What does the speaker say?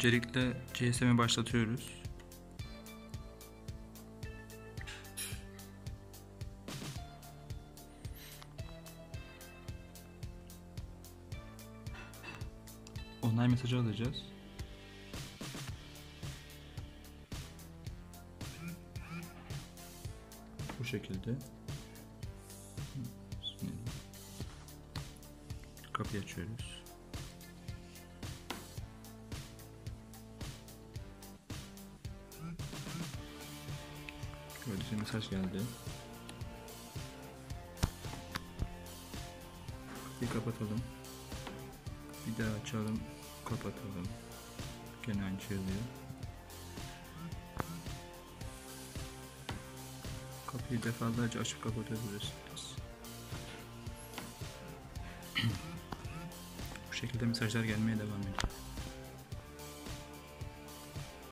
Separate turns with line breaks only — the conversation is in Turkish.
Öncelikle GSM'i başlatıyoruz. Onay mesajı alacağız. Bu şekilde. Kapıyı açıyoruz. Gördüğünüz mesaj geldi. Kapıyı kapatalım. Bir daha açalım, kapatalım. Gene aynı şey oluyor. Kapıyı defalarca açıp kapatabilirsiniz. Bu şekilde mesajlar gelmeye devam ediyor.